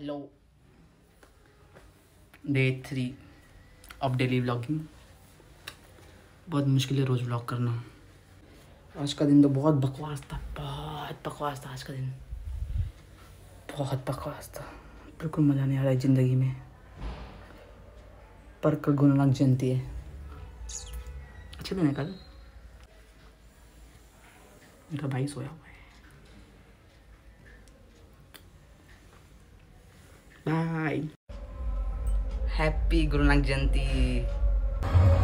Hello day three of daily vlogging बहुत मुश्किल है रोज़ व्लॉग करना। आज का दिन तो बहुत बकवास था, बहुत बकवास था आज का दिन। बहुत बकवास था। बिल्कुल मज़ा नहीं आ रहा है ज़िंदगी में। पर कल गुरु नानक जयंती है। अच्छा दिन है कल मेरा भाई सोया हुआ है। बाय हैप्पी गुरु नानक जयंती